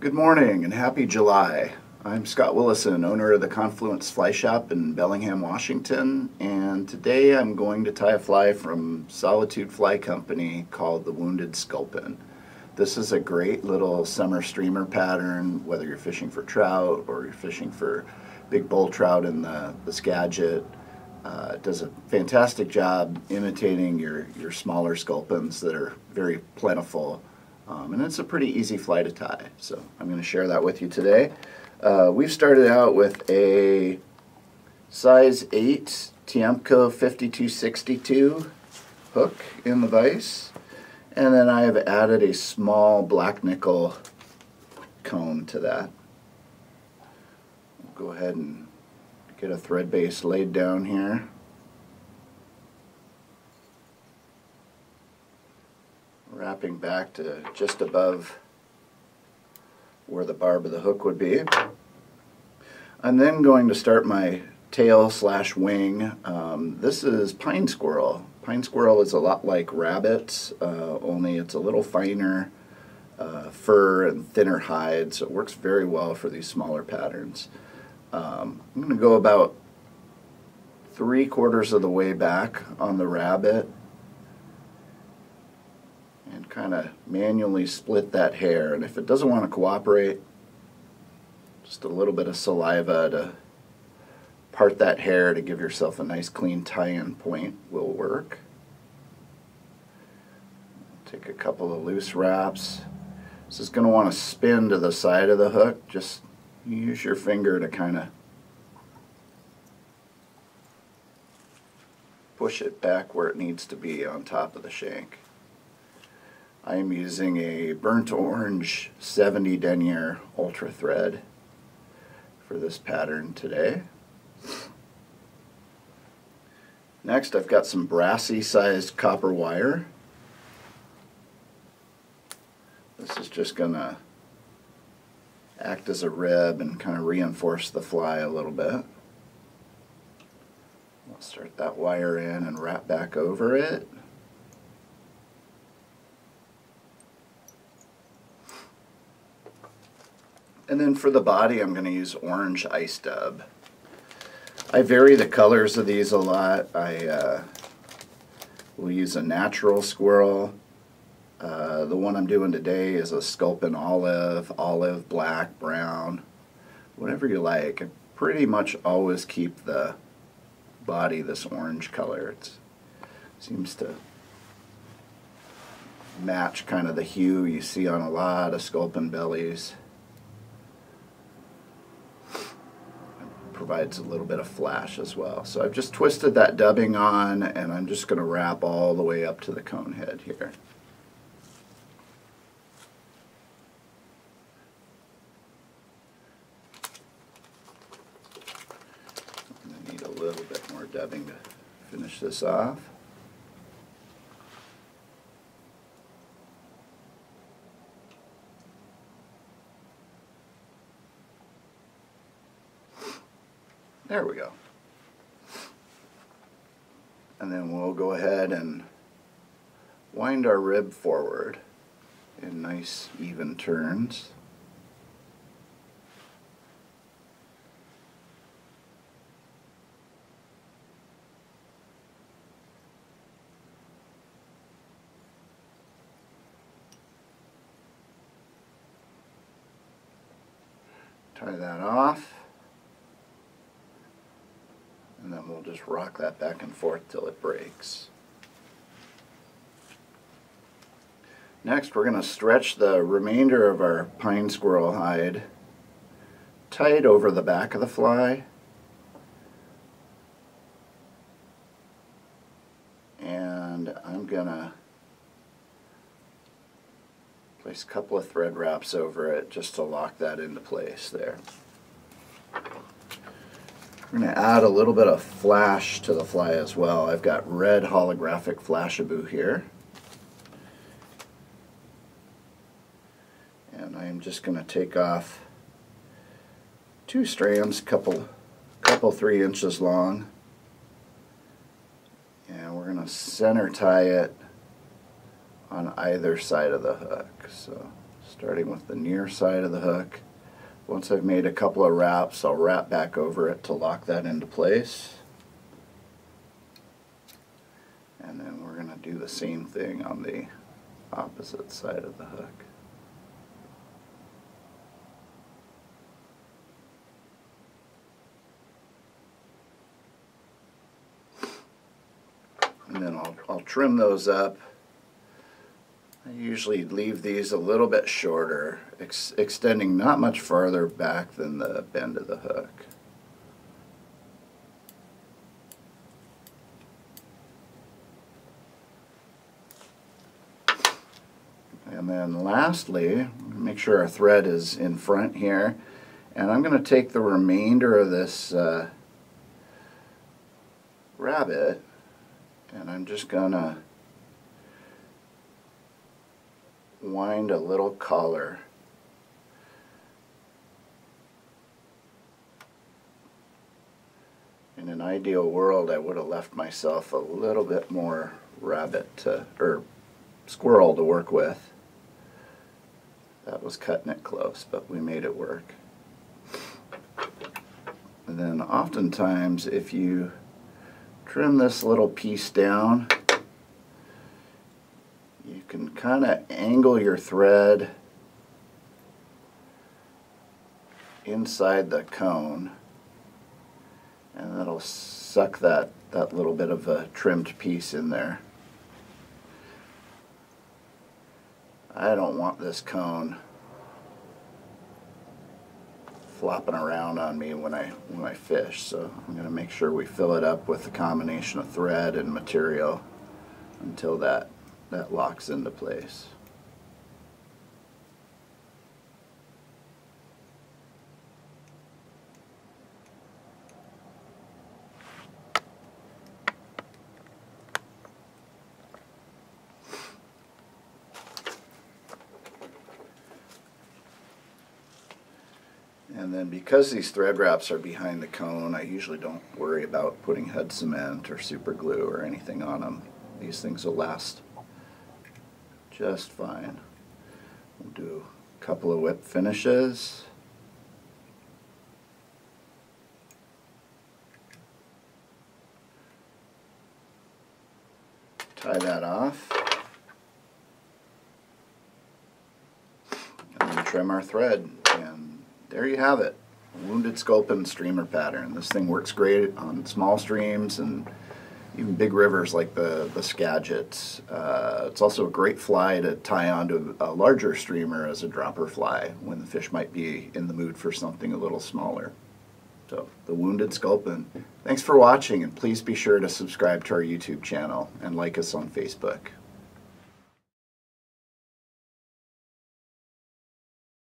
Good morning and happy July. I'm Scott Willison, owner of the Confluence Fly Shop in Bellingham, Washington, and today I'm going to tie a fly from Solitude Fly Company called the Wounded Sculpin. This is a great little summer streamer pattern, whether you're fishing for trout or you're fishing for big bull trout in the, the Skagit. Uh, does a fantastic job imitating your, your smaller sculpins that are very plentiful. Um, and it's a pretty easy fly to tie. So I'm going to share that with you today. Uh, we've started out with a size 8 Tiemco 5262 hook in the vise. And then I have added a small black nickel cone to that. We'll go ahead and get a thread base laid down here. Wrapping back to just above where the barb of the hook would be. I'm then going to start my tail slash wing. Um, this is pine squirrel. Pine squirrel is a lot like rabbits, uh, only it's a little finer uh, fur and thinner hide, so it works very well for these smaller patterns. Um, I'm going to go about three quarters of the way back on the rabbit and kind of manually split that hair. And if it doesn't want to cooperate, just a little bit of saliva to part that hair to give yourself a nice clean tie-in point will work. Take a couple of loose wraps. This is going to want to spin to the side of the hook. Just use your finger to kind of push it back where it needs to be on top of the shank. I am using a burnt orange 70 denier ultra thread for this pattern today. Next I've got some brassie sized copper wire. This is just going to act as a rib and kind of reinforce the fly a little bit. I'll start that wire in and wrap back over it. And then for the body I'm going to use orange ice dub. I vary the colors of these a lot. I uh, will use a natural squirrel. Uh, the one I'm doing today is a sculpin olive, olive, black, brown, whatever you like. I pretty much always keep the body this orange color. It seems to match kind of the hue you see on a lot of sculpin bellies. Provides a little bit of flash as well. So I've just twisted that dubbing on and I'm just going to wrap all the way up to the cone head here. I need a little bit more dubbing to finish this off. There we go. And then we'll go ahead and wind our rib forward in nice even turns. Tie that off. And then we'll just rock that back and forth till it breaks. Next we're going to stretch the remainder of our pine squirrel hide tight over the back of the fly and I'm going to place a couple of thread wraps over it just to lock that into place there. We're going to add a little bit of flash to the fly as well. I've got red holographic flashabou here. And I'm just going to take off two strands, couple, couple three inches long. And we're going to center tie it on either side of the hook. So starting with the near side of the hook. Once I've made a couple of wraps, I'll wrap back over it to lock that into place. And then we're going to do the same thing on the opposite side of the hook. And then I'll, I'll trim those up. Usually leave these a little bit shorter, ex extending not much farther back than the bend of the hook. And then lastly, make sure our thread is in front here. And I'm going to take the remainder of this uh, rabbit and I'm just going to wind a little collar in an ideal world I would have left myself a little bit more rabbit to, or squirrel to work with that was cutting it close but we made it work and then oftentimes if you trim this little piece down. Kind of angle your thread inside the cone and that'll suck that, that little bit of a trimmed piece in there. I don't want this cone flopping around on me when I when I fish so I'm going to make sure we fill it up with a combination of thread and material until that that locks into place. And then because these thread wraps are behind the cone, I usually don't worry about putting head cement or super glue or anything on them. These things will last just fine. We'll do a couple of whip finishes. Tie that off. And then trim our thread and there you have it. Wounded sculpin streamer pattern. This thing works great on small streams and even big rivers like the, the Skagit. Uh, it's also a great fly to tie onto a larger streamer as a dropper fly when the fish might be in the mood for something a little smaller. So, the Wounded Sculpin. Thanks for watching and please be sure to subscribe to our YouTube channel and like us on Facebook.